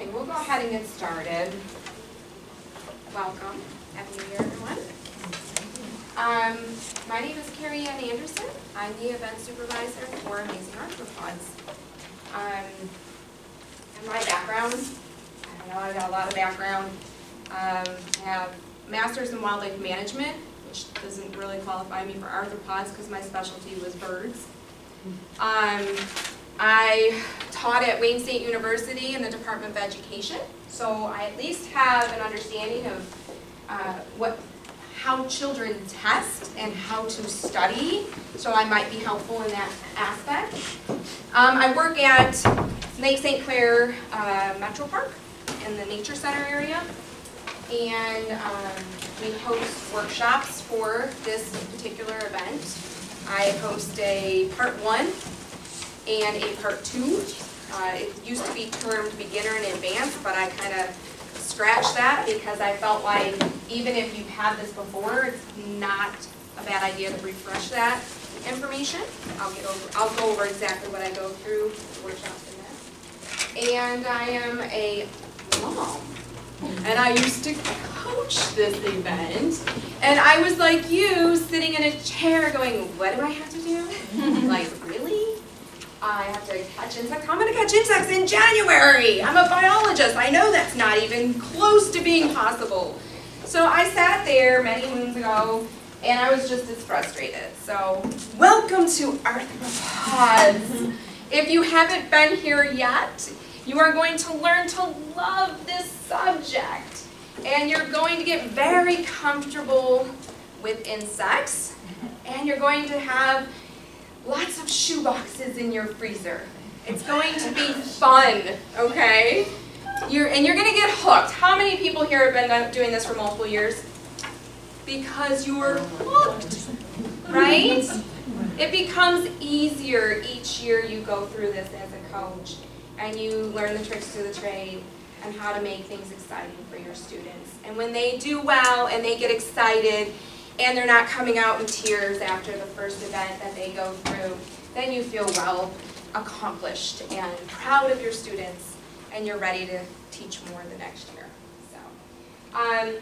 Okay, we'll go ahead and get started. Welcome. Happy New Year, everyone. Um, my name is Kariann Anderson. I'm the event supervisor for Amazing Arthropods. Um, and my background, I don't know, I've got a lot of background. Um, I have master's in wildlife management, which doesn't really qualify me for arthropods because my specialty was birds. Um, I taught at Wayne State University in the Department of Education, so I at least have an understanding of uh, what, how children test and how to study, so I might be helpful in that aspect. Um, I work at Lake St. Clair uh, Metro Park in the Nature Center area, and um, we host workshops for this particular event. I host a part one and a part two. Uh, it used to be termed beginner and advanced, but I kind of scratched that because I felt like even if you've had this before, it's not a bad idea to refresh that information. I'll get over, I'll go over exactly what I go through the workshops in this. And I am a mom. And I used to coach this event. And I was like you, sitting in a chair going, what do I have to do? like? I have to catch insects. I'm going to catch insects in January. I'm a biologist. I know that's not even close to being possible. So I sat there many moons ago, and I was just as frustrated. So welcome to Arthropods. If you haven't been here yet, you are going to learn to love this subject. And you're going to get very comfortable with insects. And you're going to have lots of shoe boxes in your freezer. It's going to be fun, okay? You're, and you're going to get hooked. How many people here have been doing this for multiple years? Because you're hooked, right? It becomes easier each year you go through this as a coach and you learn the tricks to the trade and how to make things exciting for your students. And when they do well and they get excited and they're not coming out in tears after the first event that they go through, then you feel well accomplished and proud of your students and you're ready to teach more the next year. So, um,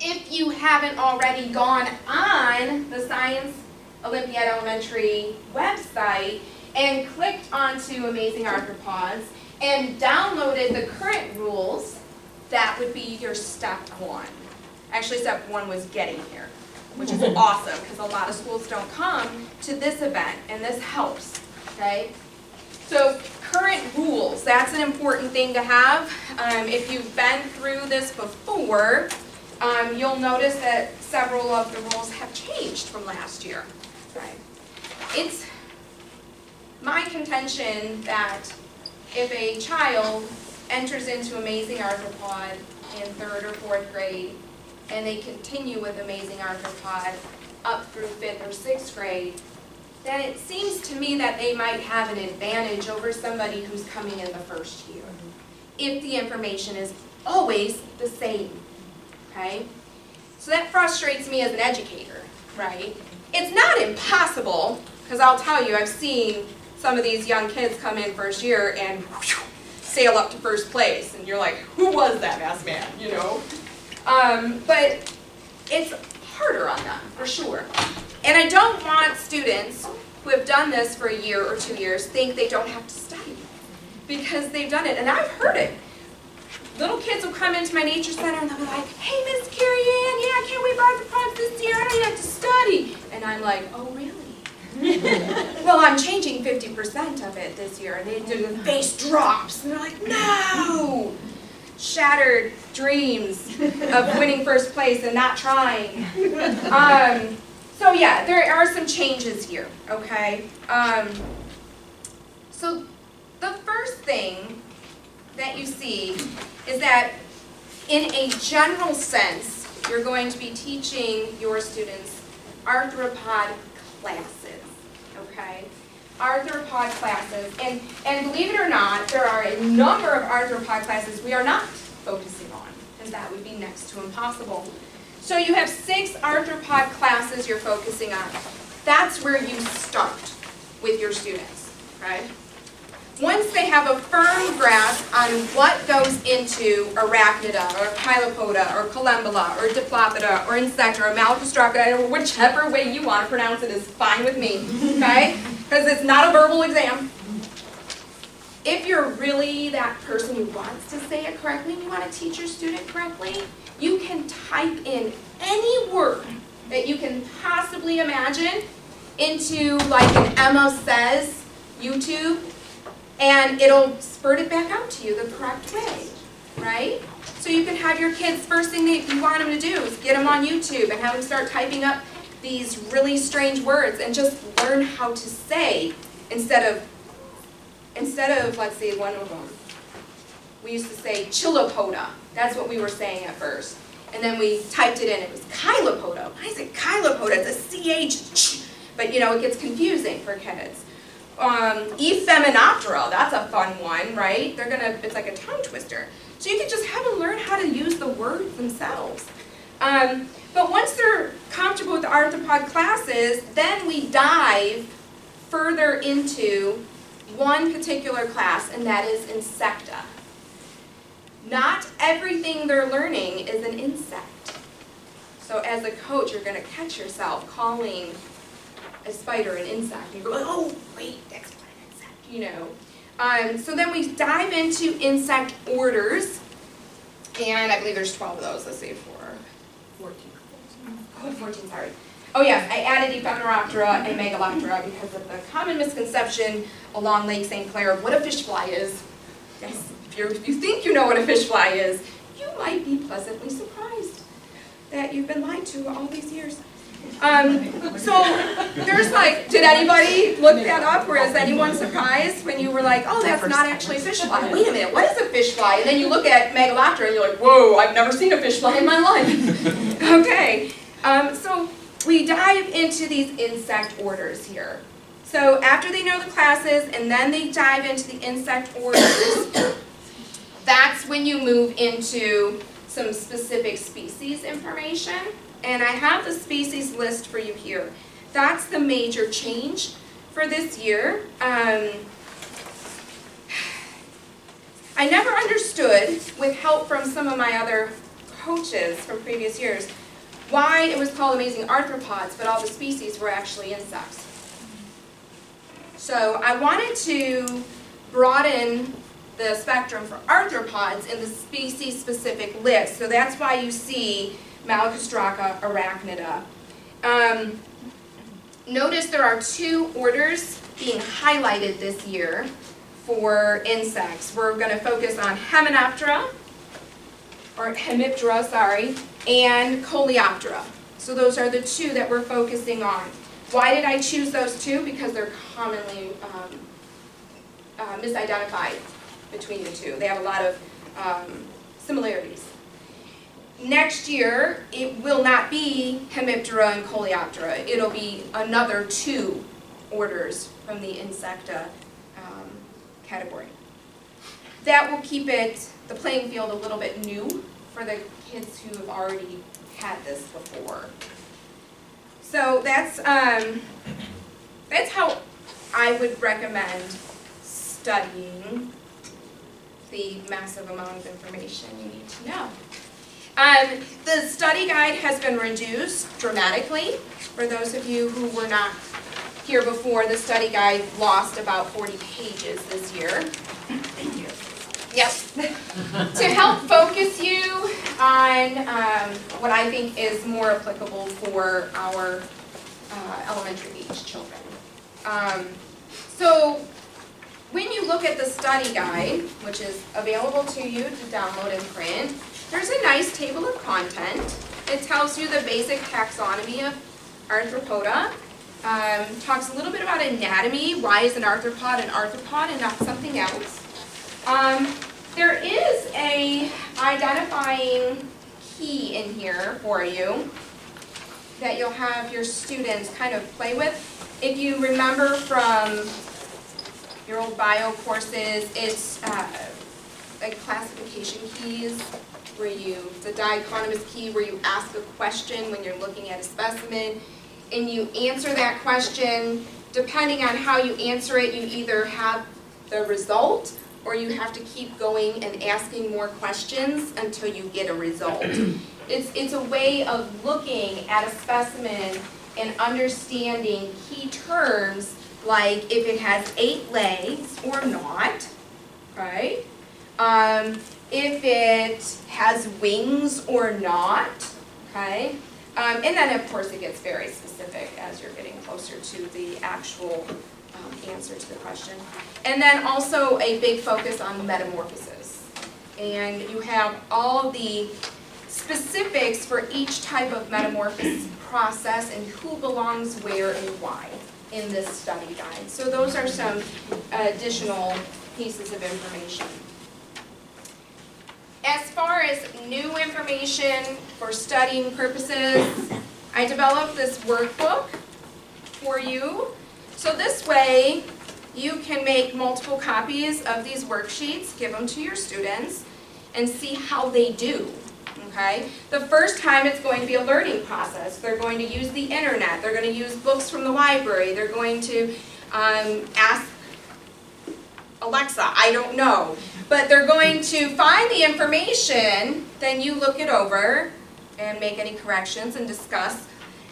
if you haven't already gone on the Science Olympiad Elementary website and clicked onto Amazing Arthropods and downloaded the current rules, that would be your step one. Actually, step one was getting here which is awesome because a lot of schools don't come to this event and this helps, okay? So current rules, that's an important thing to have. Um, if you've been through this before, um, you'll notice that several of the rules have changed from last year. Right? It's my contention that if a child enters into Amazing Arthropod in third or fourth grade and they continue with Amazing Arthropod up through fifth or sixth grade, then it seems to me that they might have an advantage over somebody who's coming in the first year, if the information is always the same, okay? So that frustrates me as an educator, right? It's not impossible, because I'll tell you, I've seen some of these young kids come in first year and sail up to first place, and you're like, who was that mass man, you know? Um, but it's harder on them, for sure. And I don't want students who have done this for a year or two years think they don't have to study because they've done it. And I've heard it. Little kids will come into my nature center and they'll be like, hey, Miss Kariann, yeah, I can't wait for the project this year. I don't have to study. And I'm like, oh, really? well, I'm changing 50% of it this year. And they, the face drops. And they're like, no! Shattered dreams of winning first place and not trying. Um, so yeah, there are some changes here, okay? Um, so the first thing that you see is that in a general sense, you're going to be teaching your students arthropod classes, okay? Arthropod classes, and, and believe it or not, there are a number of arthropod classes we are not focusing on, because that would be next to impossible. So you have six arthropod classes you're focusing on. That's where you start with your students, right? once they have a firm grasp on what goes into arachnida, or chilopoda, or collembola, or diplopoda, or insect, or malacostraca, or whichever way you want to pronounce it is fine with me, okay? Because it's not a verbal exam. If you're really that person who wants to say it correctly and you want to teach your student correctly, you can type in any word that you can possibly imagine into like an Emma Says YouTube, and it'll spurt it back out to you the correct way, right? So you can have your kids, first thing that you want them to do is get them on YouTube and have them start typing up these really strange words and just learn how to say instead of, instead of, let's see, one of them, we used to say chilopoda. That's what we were saying at first. And then we typed it in, it was chilopoda. Why is it chilopoda? It's a CH, but you know, it gets confusing for kids. Um, Ephemeroptera, that's a fun one, right? They're gonna, it's like a tongue twister. So you can just have them learn how to use the words themselves. Um, but once they're comfortable with the arthropod classes, then we dive further into one particular class, and that is Insecta. Not everything they're learning is an insect. So as a coach, you're going to catch yourself calling a spider an insect. You go, oh, wait, that's not an insect, you know. Um, so then we dive into insect orders. And I believe there's 12 of those. Let's see, four. 14. Oh, 14, sorry. Oh yes, I added Ephemeroptera and Megaloptera because of the common misconception along Lake St. Clair of what a fish fly is. Yes, if, if you think you know what a fish fly is, you might be pleasantly surprised that you've been lied to all these years. Um, so there's like, did anybody look that up or is anyone surprised when you were like, oh, that's not actually a fish fly. Wait a minute, what is a fish fly? And then you look at Megaloptera and you're like, whoa, I've never seen a fish fly in my life. okay, um, so we dive into these insect orders here. So after they know the classes and then they dive into the insect orders, that's when you move into some specific species information. And I have the species list for you here. That's the major change for this year. Um, I never understood, with help from some of my other coaches from previous years, why it was called Amazing Arthropods, but all the species were actually insects. So I wanted to broaden the spectrum for arthropods in the species-specific list. So that's why you see Malacostraca arachnida. Um, notice there are two orders being highlighted this year for insects. We're going to focus on Hymenoptera, or Hemiptera, sorry, and Coleoptera. So those are the two that we're focusing on. Why did I choose those two? Because they're commonly um, uh, misidentified between the two. They have a lot of um, similarities. Next year, it will not be Hemiptera and Coleoptera. It'll be another two orders from the Insecta um, category. That will keep it, the playing field a little bit new for the kids who have already had this before. So that's, um, that's how I would recommend studying the massive amount of information you need to know. Um, the study guide has been reduced dramatically. For those of you who were not here before, the study guide lost about 40 pages this year. Thank you. Yep. to help focus you on um, what I think is more applicable for our uh, elementary age children. Um, so when you look at the study guide, which is available to you to download and print, there's a nice table of content. It tells you the basic taxonomy of arthropoda. Um, talks a little bit about anatomy. Why is an arthropod an arthropod and not something else? Um, there is a identifying key in here for you that you'll have your students kind of play with. If you remember from your old bio courses, it's uh, like classification keys where you, the dichotomous key where you ask a question when you're looking at a specimen and you answer that question. Depending on how you answer it, you either have the result, or you have to keep going and asking more questions until you get a result. It's, it's a way of looking at a specimen and understanding key terms like if it has eight legs or not, right? Um, if it has wings or not, okay? Um, and then of course it gets very specific as you're getting closer to the actual um, answer to the question. And then also a big focus on metamorphosis. And you have all the specifics for each type of metamorphosis process and who belongs where and why in this study guide. So those are some additional pieces of information. As far as new information for studying purposes, I developed this workbook for you. So this way, you can make multiple copies of these worksheets, give them to your students, and see how they do. Okay? The first time it's going to be a learning process. They're going to use the internet. They're going to use books from the library. They're going to um, ask Alexa, I don't know. But they're going to find the information, then you look it over and make any corrections and discuss.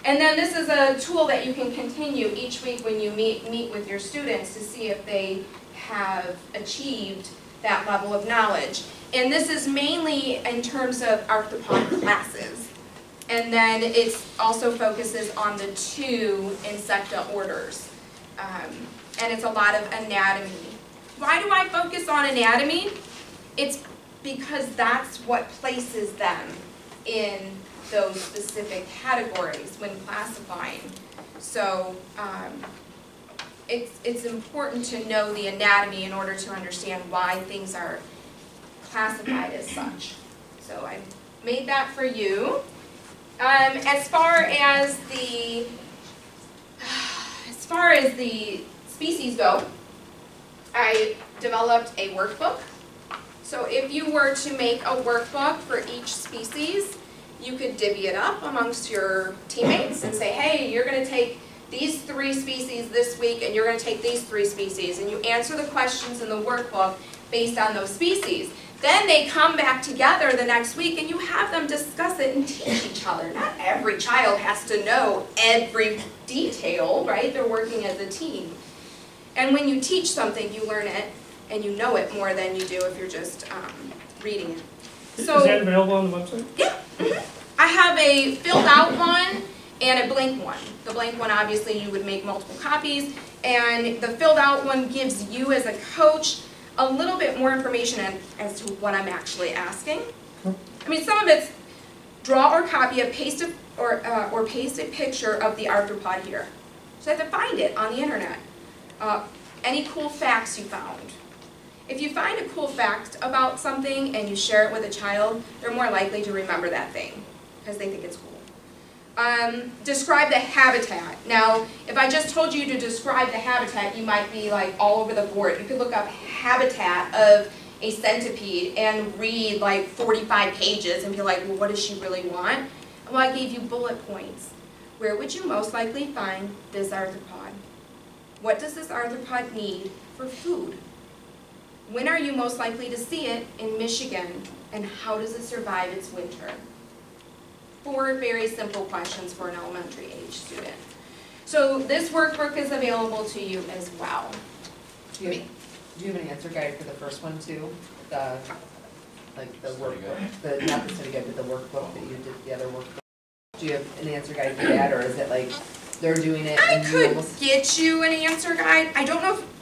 And then this is a tool that you can continue each week when you meet, meet with your students to see if they have achieved that level of knowledge. And this is mainly in terms of arthropod classes. And then it also focuses on the two insecta orders. Um, and it's a lot of anatomy. Why do I focus on anatomy? It's because that's what places them in those specific categories when classifying. So um, it's, it's important to know the anatomy in order to understand why things are classified as such. So I made that for you. Um, as far as the as far as the species go, I developed a workbook. So if you were to make a workbook for each species, you could divvy it up amongst your teammates and say, hey, you're going to take these three species this week and you're going to take these three species and you answer the questions in the workbook based on those species. Then they come back together the next week and you have them discuss it and teach each other. Not every child has to know every detail, right? They're working as a team. And when you teach something, you learn it and you know it more than you do if you're just um, reading it. So, Is that available on the website? Yeah. Mm -hmm. I have a filled out one and a blank one. The blank one, obviously, you would make multiple copies, and the filled out one gives you as a coach a little bit more information as to what I'm actually asking. I mean, some of it's draw or copy a paste a, or, uh, or paste a picture of the arthropod here. So I have to find it on the internet. Uh, any cool facts you found. If you find a cool fact about something and you share it with a child, they're more likely to remember that thing because they think it's cool. Um, describe the habitat. Now, if I just told you to describe the habitat, you might be like all over the board. You could look up habitat of a centipede and read like 45 pages and be like, well, what does she really want? Well, I gave you bullet points. Where would you most likely find this arthropod? What does this arthropod need for food? When are you most likely to see it in Michigan? And how does it survive its winter? four very simple questions for an elementary age student. So this workbook is available to you as well. Do you, do you have an answer guide for the first one too? The, like the workbook, the, not the study guide, but the workbook that you did, the other workbook? Do you have an answer guide for that, or is it like they're doing it I and you could almost? get you an answer guide. I don't know if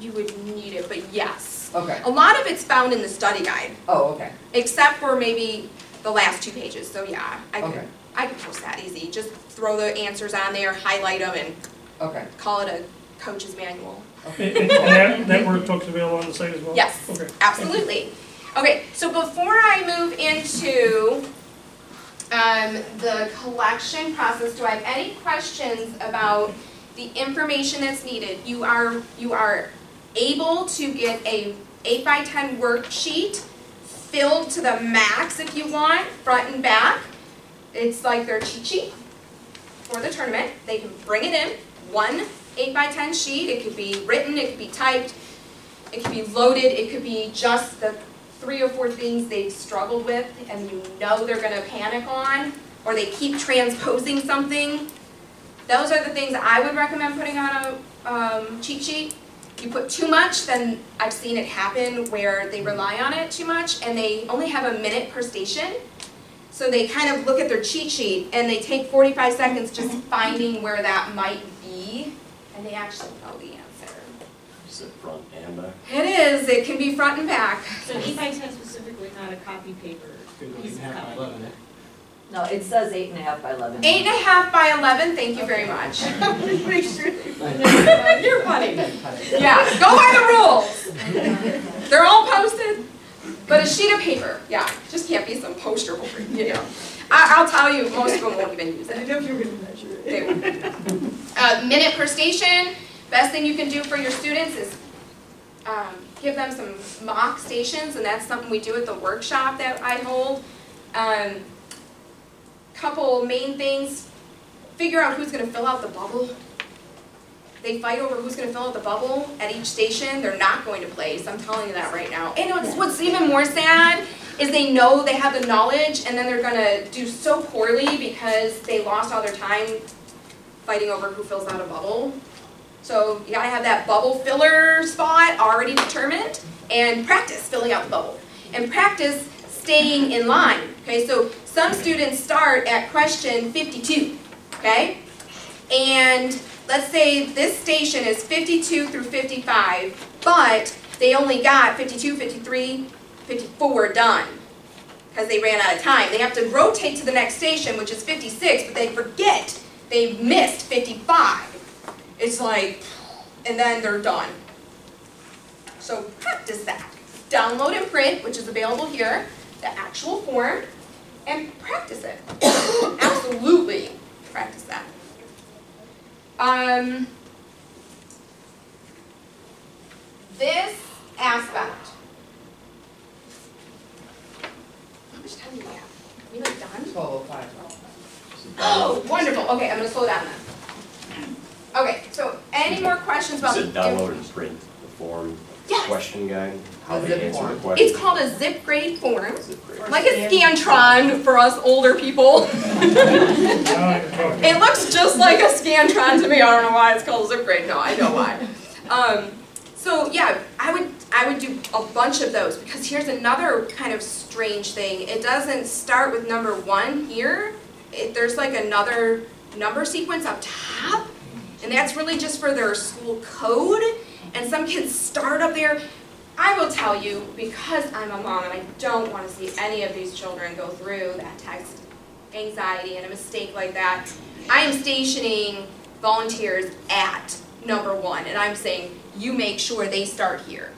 you would need it, but yes. Okay, A lot of it's found in the study guide, oh, okay, except for maybe the last two pages. So yeah, I could, Okay. I could post that easy. Just throw the answers on there, highlight them, and okay. call it a coach's manual. And and that, that workbook's available on the site as well? Yes, Okay. absolutely. Okay, so before I move into um, the collection process, do I have any questions about the information that's needed? You are, you are able to get a 8 by 10 worksheet filled to the max if you want, front and back. It's like their cheat sheet for the tournament. They can bring it in, one 8 by 10 sheet. It could be written, it could be typed. it could be loaded, it could be just the three or four things they've struggled with and you know they're gonna panic on, or they keep transposing something. Those are the things I would recommend putting on a um, cheat sheet. You put too much, then I've seen it happen where they rely on it too much and they only have a minute per station. So they kind of look at their cheat sheet and they take 45 seconds just mm-hmm. finding where that might be and they actually know the answer. Is it front and back? It is, it can be front and back. So eight by ten specifically, not a copy paper. piece of copy. No, it says eight and a half by eleven. Eight and a half by 11, thank you very much. Make sure they. You're funny. Yeah, go by the rules. They're all posted, but a sheet of paper, yeah, just can't be some poster board, you know. I, I'll tell you, most of them won't even use I it. didn't know if you were gonna measure it. They won't. Uh, minute per station, best thing you can do for your students is, um, give them some mock stations, and that's something we do at the workshop that I hold. Um, couple main things, figure out who's gonna fill out the bubble. They fight over who's gonna fill out the bubble at each station, they're not going to place, I'm telling you that right now. And what's, what's even more sad is they know they have the knowledge and then they're gonna do so poorly because they lost all their time fighting over who fills out a bubble. So you gotta have that bubble filler spot already determined and practice filling out the bubble. And practice staying in line, okay? So some students start at question 52, okay? And let's say this station is 52 through 55, but they only got 52, 53, 54 done because they ran out of time. They have to rotate to the next station, which is 56, but they forget they missed 55. It's like, and then they're done. So practice that. Download and print, which is available here, the actual form, and practice it. Absolutely practice that. Um, this aspect. How much time do we have? Are we like done? Twelve oh five. Oh, wonderful. Okay, I'm gonna slow down then. Okay, so any more questions about Is the? it download and print the form, Yes. question guide, how The they answer the question? It's called a zip grade form, Zip grade. like a Scantron for us older people. Now you're talking. It looks just like a Scantron to me. I don't know why it's called zip grade. No, I know why. Um, so yeah, I would I would do a bunch of those because here's another kind of strange thing. It doesn't start with number one here. It, there's like another number sequence up top, and that's really just for their school code. And some kids start up there. I will tell you, because I'm a mom and I don't want to see any of these children go through that text anxiety and a mistake like that, I am stationing volunteers at number one, and I'm saying, you make sure they start here.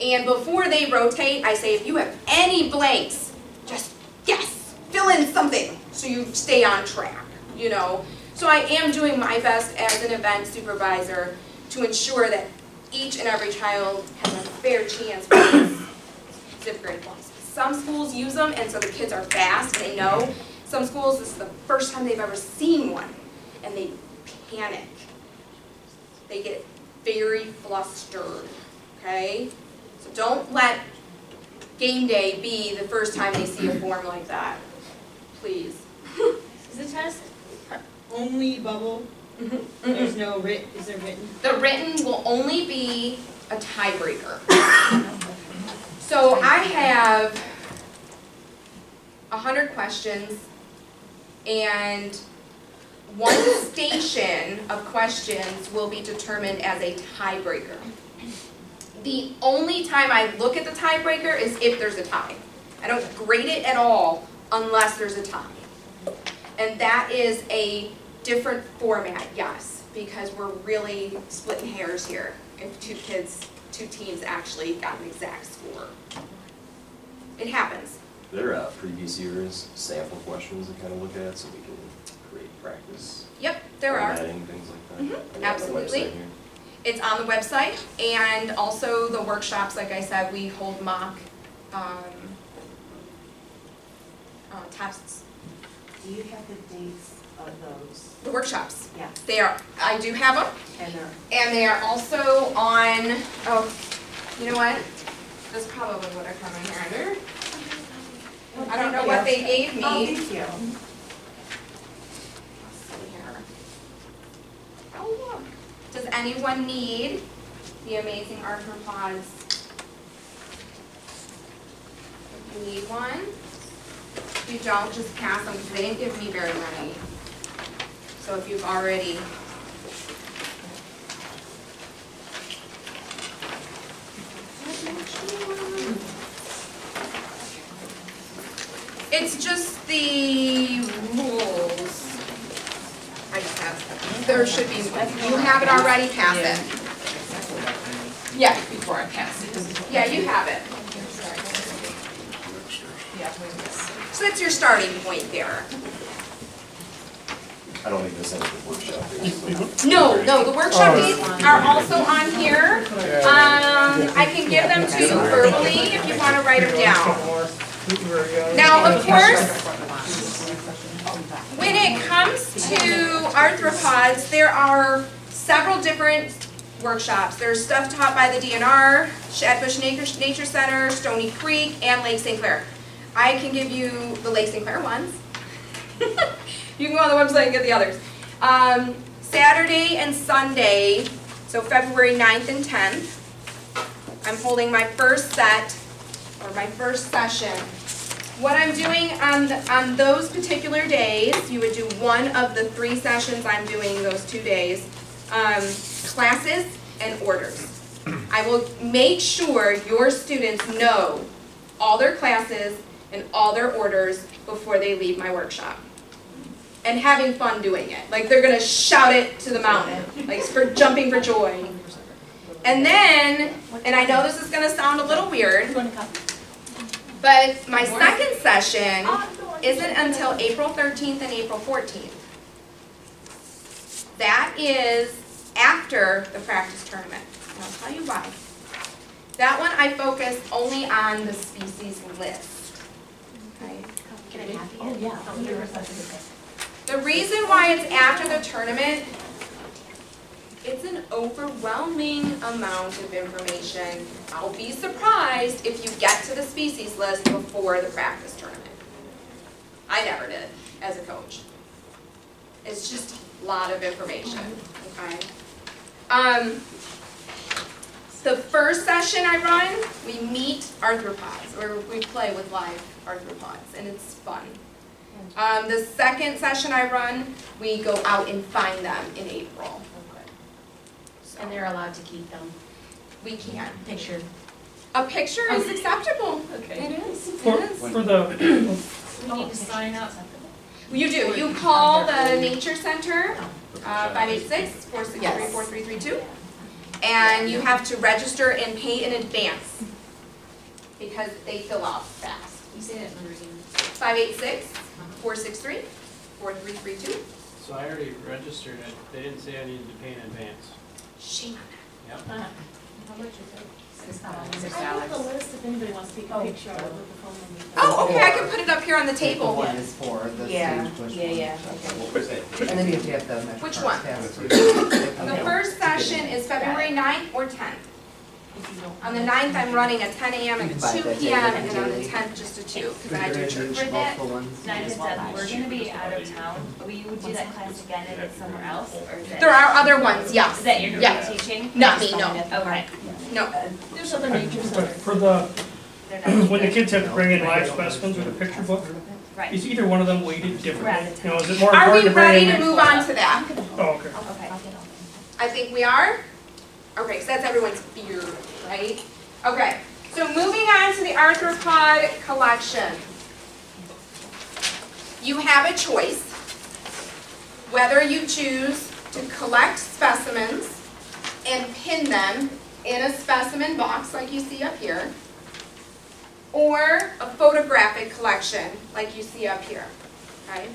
And before they rotate, I say, if you have any blanks, just yes, fill in something so you stay on track, you know? So I am doing my best as an event supervisor to ensure that each and every child has a fair chance for these zip grade forms. Some schools use them, and so the kids are fast, they know. Some schools, this is the first time they've ever seen one, and they panic. They get very flustered, okay? So don't let game day be the first time they see a form like that, please. Is the test only bubble? Mhm. There's no writ, is there written? The written will only be a tiebreaker. So I have a hundred questions and one station of questions will be determined as a tiebreaker. The only time I look at the tiebreaker is if there's a tie. I don't grade it at all unless there's a tie. And that is a different format, yes, because we're really splitting hairs here. If two kids, two teams actually got an exact score. It happens. There are previous years sample questions to kind of look at, so we can create practice. Yep, there are. Formatting, things like that. Mhm, I got the absolutely. It's on the website, and also the workshops, like I said, we hold mock, um, uh, tests. Do you have the dates of those? The workshops, Yeah. they are, I do have them, And they're, and they are also on, oh, You know what? This probably would have come in handy. I don't know what they gave me. Oh, thank you. Let's see here. Oh, look. Does anyone need the amazing arthropods? If you need one, if you don't, just pass them, because they didn't give me very many. So if you've already. It's just the rules. I just have, there should be, you have it already, pass it. Yeah, Before I pass it. yeah, you have it. So that's your starting point there. I don't think this ends the workshop. No, no, the workshop dates are also on here. Um, I can give them to you verbally if you wanna write them down. Now, of course, when it comes to arthropods, there are several different workshops. There's stuff taught by the DNR, Shadbush Nature Nature Center, Stony Creek, and Lake St. Clair. I can give you the Lake St. Clair ones. You can go on the website and get the others. Um, Saturday and Sunday, so February 9th and 10th, I'm holding my first set, or my first session. What I'm doing on, the- on those particular days, you would do one of the three sessions I'm doing those two days, um, classes and orders. I will make sure your students know all their classes and all their orders before they leave my workshop. And having fun doing it. Like they're gonna shout it to the mountain, like for jumping for joy. And then, and I know this is gonna sound a little weird, but my second session isn't until April thirteenth and April fourteenth. That is after the practice tournament, and I'll tell you why. That one I focus only on the species list. Okay? Oh, yeah. The reason why it's after the tournament, it's an overwhelming amount of information. I'll be surprised if you get to the species list before the practice tournament. I never did as a coach. It's just a lot of information, okay? Um, the first session I run, we meet arthropods, or we play with live arthropods, and it's fun. Um, the second session I run, we go out and find them in April. So, And they're allowed to keep them, We can. picture. A picture is acceptable. Okay. It is, it For, is. for the, We need to sign up. You do, you call the nature center, uh, five eight six, four six three, four three three two. And you have to register and pay in advance. Because they fill out fast. You say that number again. Five eight six, four six three, four three three two. So I already registered it, they didn't say I needed to pay in advance. Shame Yep. Uh, how much is it? Six I have the list if anybody wants to take a oh. picture of it with the phone number. Oh, okay, I can put it up here on the The table. one is for the Yeah, Shadbush yeah, one. yeah, What was that? And then you have to have the Which one? The Okay. first session is February 9th or tenth. On the 9th, I'm running a ten AM and a two PM, day, and on the tenth, just a two, because I do gonna church. do For that multiple. Nine to ten, we're gonna be out of town, but we would do that class again and it's somewhere else, or is it? There are other ones, yes. Is that your Yeah. teaching? Not me, no, Okay. no. There's other nature but centers. for the, They're not- when the kids have to bring in live specimens or the picture book, Right, is either one of them weighted Right. differently? You know, is it more Are we important to bring ready in? to move on to that? Oh, okay. okay. I think we are? Okay, so that's everyone's fear, right? Okay, so moving on to the arthropod collection. You have a choice whether you choose to collect specimens and pin them in a specimen box like you see up here, or a photographic collection like you see up here, okay?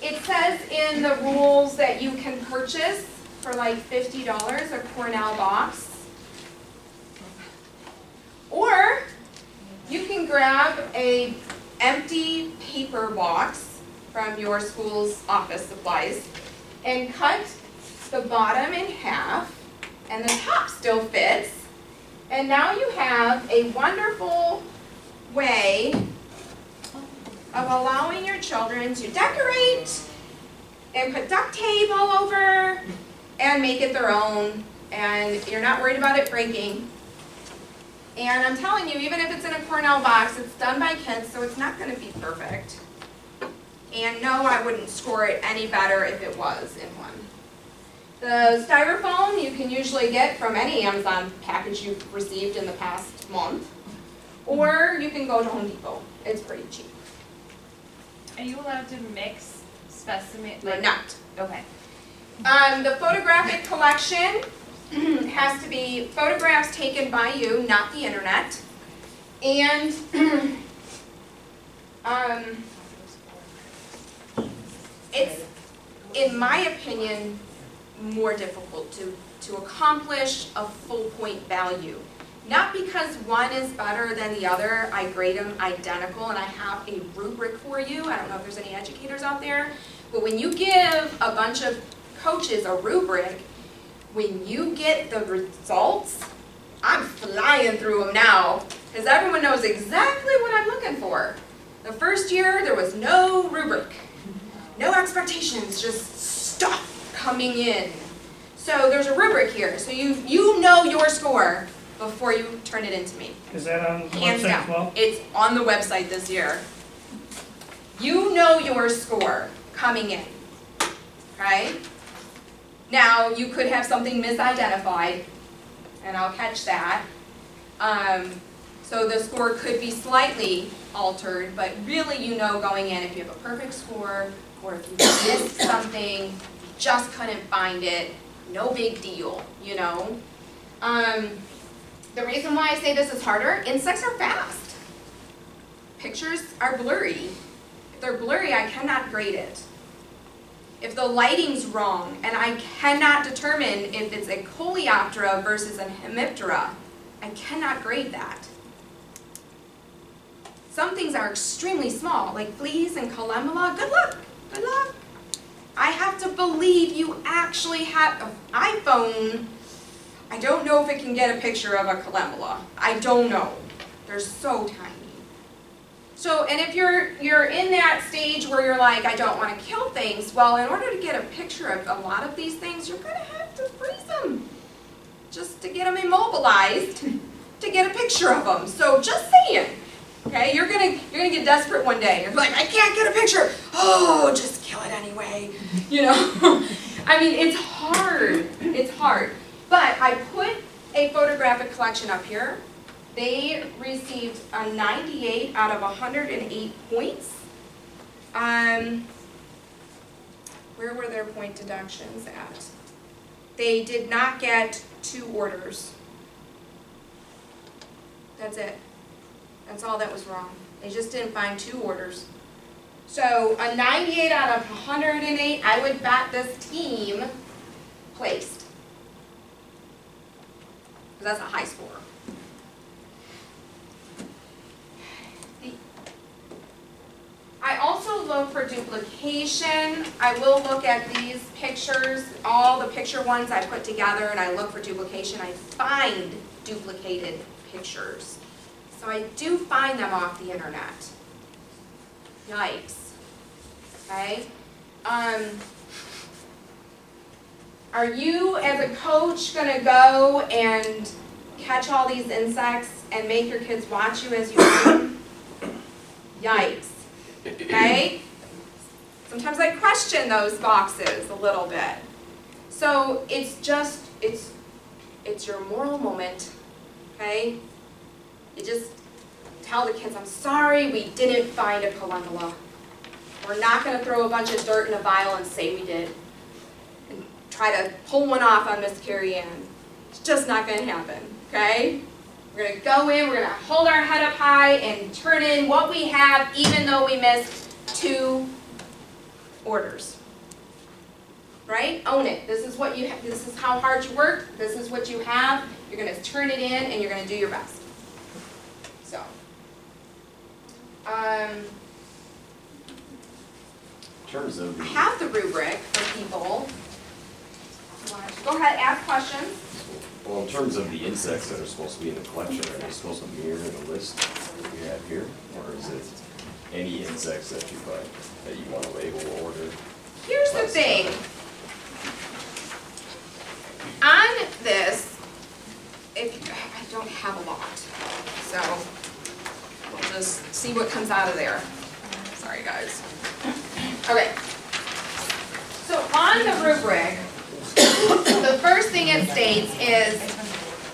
It says in the rules that you can purchase for like fifty dollars a Cornell box. Or you can grab a empty paper box from your school's office supplies and cut the bottom in half and the top still fits. And now you have a wonderful way of allowing your children to decorate and put duct tape all over and make it their own. And you're not worried about it breaking. And I'm telling you, even if it's in a Cornell box, it's done by kids, so it's not gonna be perfect. And no, I wouldn't score it any better if it was in one. The styrofoam you can usually get from any Amazon package you've received in the past month. Or you can go to Home Depot, it's pretty cheap. Are you allowed to mix specimen, like, not. okay. Um, the photographic collection has to be photographs taken by you, not the internet. And, um, it's, in my opinion, more difficult to, to accomplish a full point value. Not because one is better than the other, I grade them identical and I have a rubric for you. I don't know if there's any educators out there. But when you give a bunch of coaches a rubric, when you get the results, I'm flying through them now because everyone knows exactly what I'm looking for. The first year, there was no rubric, no expectations, just stuff coming in. So there's a rubric here, so you, you know your score before you turn it into me. Is that on the Hands website as well? It's on the website this year. You know your score coming in, okay? Now, you could have something misidentified, and I'll catch that. Um, so the score could be slightly altered, but really you know going in if you have a perfect score, or if you missed something, just couldn't find it, no big deal, you know? Um, the reason why I say this is harder, insects are fast. Pictures are blurry. If they're blurry, I cannot grade it. If the lighting's wrong and I cannot determine if it's a coleoptera versus a hemiptera, I cannot grade that. Some things are extremely small, like fleas and collembola. Good luck, good luck. I have to believe you actually have an iPhone I don't know if it can get a picture of a collembola. I don't know. They're so tiny. So, and if you're you're in that stage where you're like, I don't want to kill things, well, in order to get a picture of a lot of these things, you're gonna have to freeze them, just to get them immobilized, to get a picture of them. So, just saying. Okay, you're gonna you're gonna get desperate one day. You're like, I can't get a picture. Oh, just kill it anyway. You know. I mean, it's hard. It's hard. But I put a photographic collection up here. They received a 98 out of 108 points. Um, where were their point deductions at? They did not get two orders. That's it. That's all that was wrong. They just didn't find two orders. So a 98 out of 108, I would bat this team placed. That's a high score. The- I also look for duplication. I will look at these pictures, all the picture ones I put together, and I look for duplication. I find duplicated pictures. So I do find them off the internet. Yikes. Okay? Um, are you, as a coach, gonna go and catch all these insects and make your kids watch you as you do? Yikes, okay? Sometimes I question those boxes a little bit. So it's just, it's, it's your moral moment, okay? You just tell the kids, I'm sorry, we didn't find a calendula. We're not gonna throw a bunch of dirt in a vial and say we did And try to pull one off on Miss Kariann. It's just not going to happen, okay? We're going to go in, we're going to hold our head up high and turn in what we have even though we missed two orders. Right? Own it. This is what you, this is how hard you work, this is what you have, you're going to turn it in and you're going to do your best. So. Um, In terms of have the rubric for people. Go ahead, ask questions. Well, in terms of the insects that are supposed to be in the collection, are they supposed to mirror the list that we have here? Or is it any insects that you find, that you want to label, or order? Here's the thing. On this, if, I don't have a lot, so we'll just see what comes out of there. Sorry, guys. Okay. So on the rubric, the first thing it states is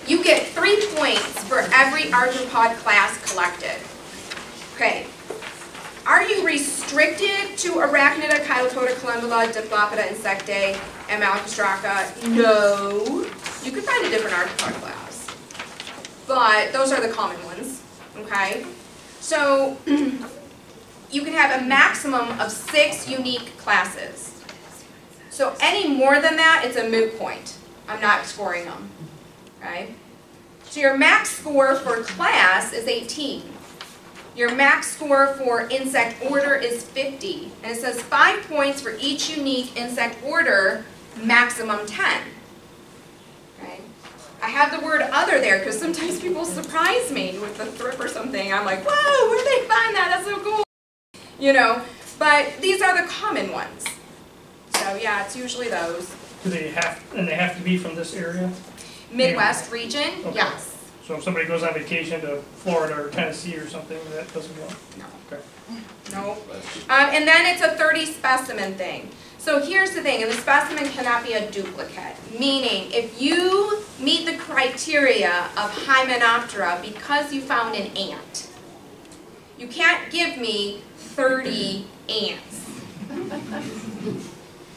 you get three points for every arthropod class collected. Okay. Are you restricted to Arachnida, Chilopoda, Collembola, Diplopoda, Insectae, and Malacostraca? No. You could find a different arthropod class. But those are the common ones, okay? So you can have a maximum of six unique classes. So any more than that, it's a moot point. I'm not scoring them, okay? So your max score for class is 18. Your max score for insect order is 50. And it says five points for each unique insect order, maximum 10. Okay? I have the word other there because sometimes people surprise me with the thrip or something. I'm like, whoa, where did they find that? That's so cool. You know, but these are the common ones. So yeah, it's usually those. Do they have, and they have to be from this area? Midwest region, Okay. yes. So if somebody goes on vacation to Florida or Tennessee or something, that doesn't go? No. Okay. No. Um, and then it's a 30 specimen thing. So here's the thing, and the specimen cannot be a duplicate. Meaning, if you meet the criteria of Hymenoptera because you found an ant, you can't give me 30 ants.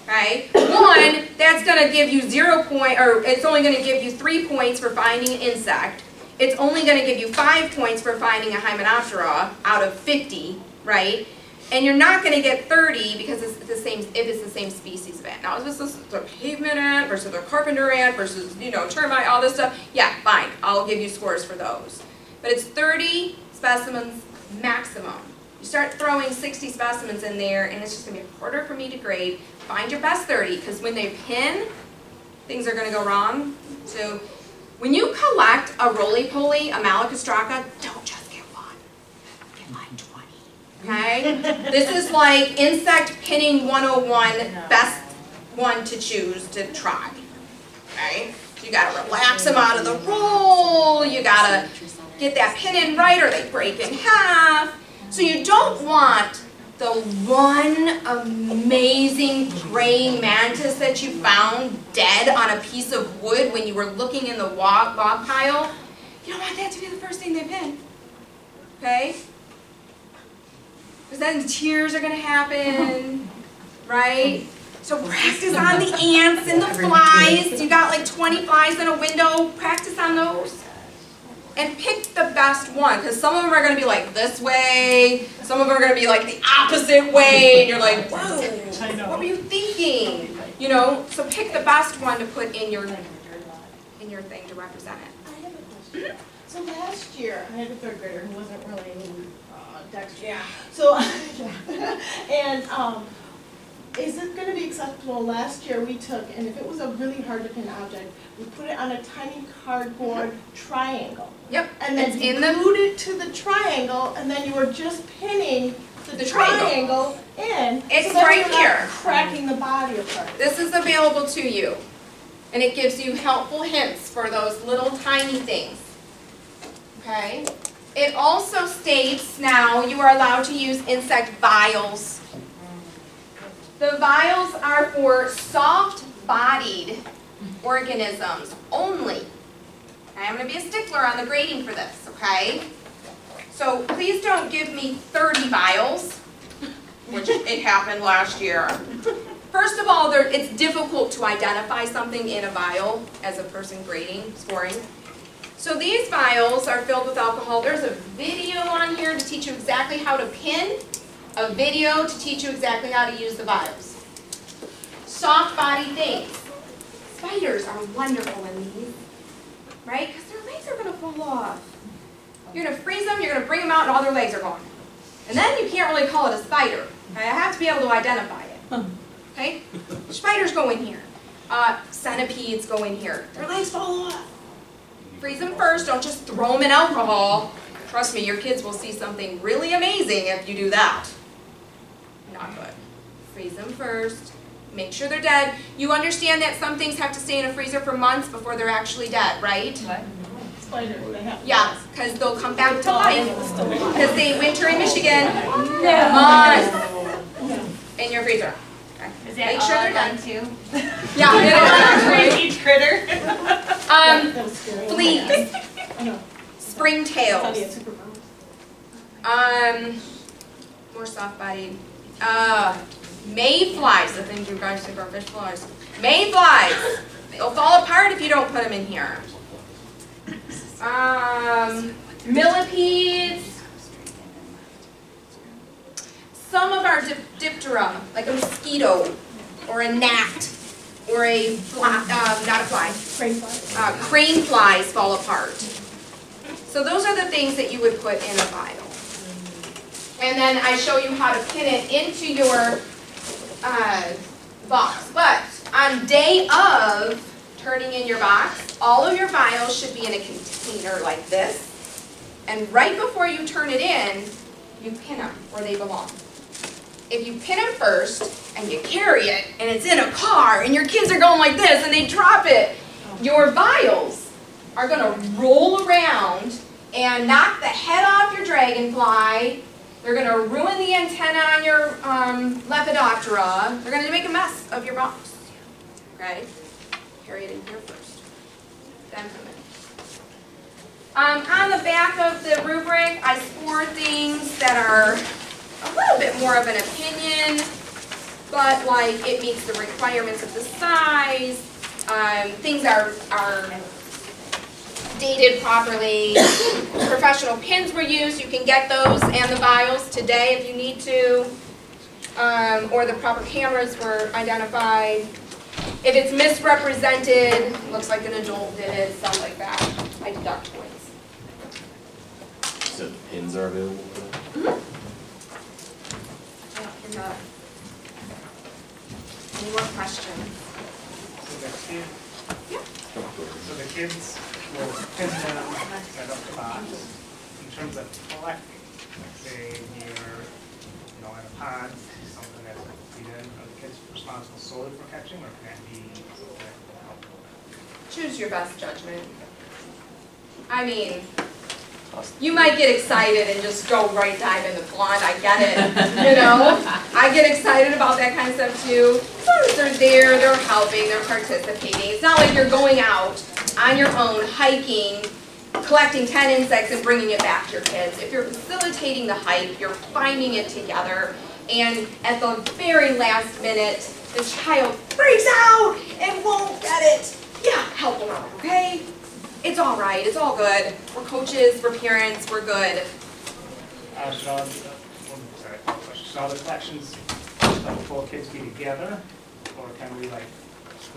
Right? One, that's gonna give you zero point, or it's only gonna give you three points for finding an insect. It's only gonna give you five points for finding a Hymenoptera out of 50, right? And you're not gonna get 30 because it's the same, if it's the same species of ant. Now, is this is the pavement ant versus the carpenter ant versus, you know, termite, all this stuff, yeah, fine, I'll give you scores for those. But it's 30 specimens maximum. You start throwing 60 specimens in there and it's just gonna be harder for me to grade. Find your best 30, because when they pin, things are gonna go wrong. So when you collect a roly-poly, a Malacostraca, don't just get one, get like 20, okay? This is like insect pinning 101, best one to choose to try, okay? You gotta relax them out of the roll, you gotta get that pin in right or they break in half. So you don't want the one amazing praying mantis that you found dead on a piece of wood when you were looking in the log, pile. You don't want that to be the first thing they pin. Okay? Because then the tears are going to happen, right? So practice on the ants and the flies. You got like 20 flies in a window. Practice on those and pick the best one because some of them are going to be like this way, some of them are going to be like the opposite way, and you're like, whoa, what were you thinking? You know, so pick the best one to put in your in your thing to represent it. I have a question. So last year, I had a third grader who wasn't really uh, Dexter. Yeah. So, yeah. and um, is it going to be acceptable? Last year we took, and if it was a really hard to pin object, we put it on a tiny cardboard triangle. Yep, And then it's you in the glued it to the triangle, and then you were just pinning the, The triangle. triangle in. It's so right here. Cracking the body apart. This is available to you, and it gives you helpful hints for those little tiny things. Okay? It also states now you are allowed to use insect vials. The vials are for soft-bodied organisms only. I'm going to be a stickler on the grading for this, okay? So please don't give me 30 vials, which it happened last year. First of all, there, it's difficult to identify something in a vial as a person grading, scoring. So these vials are filled with alcohol. There's a video on here to teach you exactly how to pin, a video to teach you exactly how to use the vials. Soft body things. Spiders are wonderful in these, right? Because their legs are going to fall off. You're going to freeze them, you're going to bring them out, and all their legs are gone. And then you can't really call it a spider. Okay? I have to be able to identify it. Okay? Spiders go in here. Uh, centipedes go in here. Their legs fall off. Freeze them first, don't just throw them in alcohol. Trust me, your kids will see something really amazing if you do that. Not good. Freeze them first, make sure they're dead. You understand that some things have to stay in a freezer for months before they're actually dead, right? What? Spiders, they have. Yeah, because they'll come back to life. Because they winter in Michigan, No. months in your freezer. Is Make sure they're done done. too? Yeah, it is actually. Each critter? Um, That was scary. fleas, springtails. Thought he had superpowers. Um, more soft-bodied. Uh, mayflies, the things you're going to for fish flies. Mayflies. They'll fall apart if you don't put them in here. Um, millipedes. Some of our dip- diptera, like a mosquito, or a gnat, or a fly, um, not a fly, Crane flies. uh, crane flies fall apart. So those are the things that you would put in a vial. And then I show you how to pin it into your uh, box. But on day of turning in your box, all of your vials should be in a container like this. And right before you turn it in, you pin them where they belong. If you pin them first and you carry it and it's in a car and your kids are going like this and they drop it, your vials are going to roll around and knock the head off your dragonfly. They're going to ruin the antenna on your um, Lepidoptera. They're going to make a mess of your box. Okay? Carry it in here first. Then come in. Um, on the back of the rubric, I score things that are a little bit more of an opinion, but like it meets the requirements of the size, um, things are, are dated properly, professional pins were used, you can get those and the vials today if you need to, um, or the proper cameras were identified. If it's misrepresented, looks like an adult did it, stuff like that, I deduct points. So the pins are available for that? And, uh, Any more questions? So the kid, Yeah. so the kids will pin them, up the box. In terms of collecting, say near, you know, in a pond, something that's in, are the kids responsible solely for catching or can be? Choose your best judgment. I mean, you might get excited and just go right dive in the pond, I get it, you know? I get excited about that kind of stuff too. As long as they're there, they're helping, they're participating. It's not like you're going out on your own, hiking, collecting ten insects and bringing it back to your kids. If you're facilitating the hike, you're finding it together, and at the very last minute, the child freaks out and won't get it. Yeah, help them out, okay? It's all right, it's all good. We're coaches, we're parents, we're good. Uh, should all, uh, one- sorry, question. should all the collections, like four kids be together? Or can we like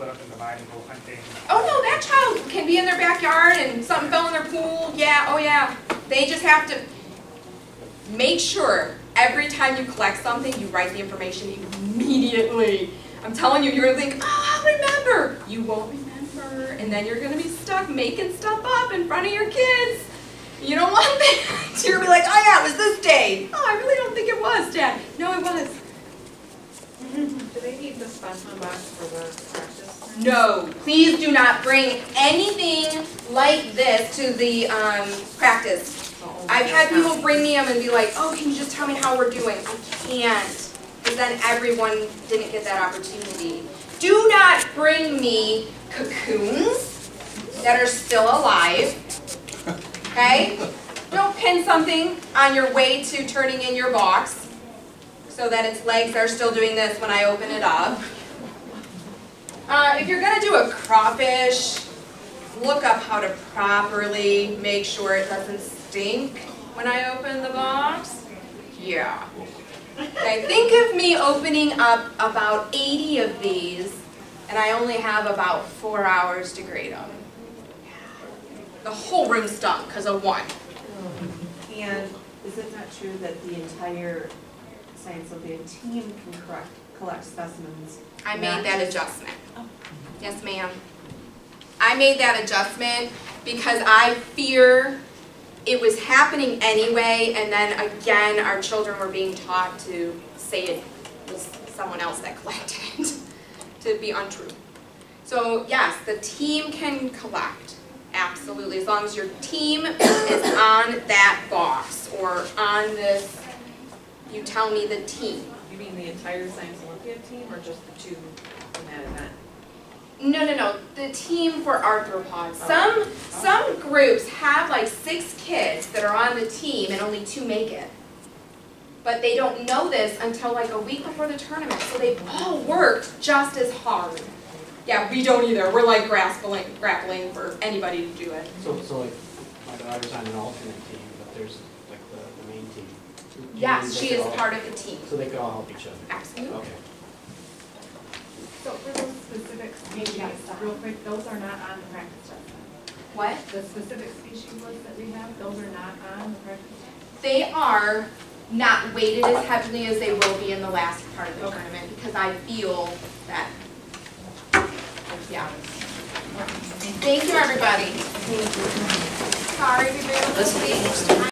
split up and divide and go hunting? Oh no, that child can be in their backyard and something fell in their pool. Yeah, oh yeah. They just have to make sure every time you collect something, you write the information immediately. I'm telling you, you're gonna think, oh, I'll remember. You won't remember, and then you're gonna be stuck making stuff up in front of your kids. You don't want that. You're gonna be like, oh yeah, it was this day. Oh, I really don't think it was, Dad. No, it was. Do they need the specimen box for the practice? No, please do not bring anything like this to the um, practice. I've had people bring me them and be like, oh, can you just tell me how we're doing? I can't, because then everyone didn't get that opportunity. Do not bring me cocoons that are still alive, okay? Don't pin something on your way to turning in your box so that its legs are still doing this when I open it up. Uh, if you're gonna do a crawfish, look up how to properly make sure it doesn't stink when I open the box. Yeah. Okay, think of me opening up about 80 of these, and I only have about four hours to grade them. The whole room stunk because of one. And is it not true that the entire Science Olympiad team can correct, collect specimens? I made that adjustment. Oh. Yes, ma'am. I made that adjustment because I fear it was happening anyway, and then again, our children were being taught to say it was someone else that collected it, to be untrue. So yes, the team can collect, absolutely, as long as your team is on that box or on this, you tell me the team. You mean the entire Science Olympiad team or just the two in that event? No, no, no, the team for arthropods. Oh. Some, oh. some groups have like six kids that are on the team and only two make it. But they don't know this until like a week before the tournament, so they've all worked just as hard. Yeah, we don't either, we're like grappling, grappling for anybody to do it. So, so like, my daughter's on an alternate team, but there's like the, the main team. Do Yes, she is all- part of the team, So they could all help each other? absolutely. Okay. So for those specific species, real quick, those are not on the practice test? What? The specific species list that we have, those are not on the practice? They are not weighted as heavily as they will be in the last part of the Okay. tournament, because I feel that, yeah. Thank you, everybody. Sorry, we ran a little late.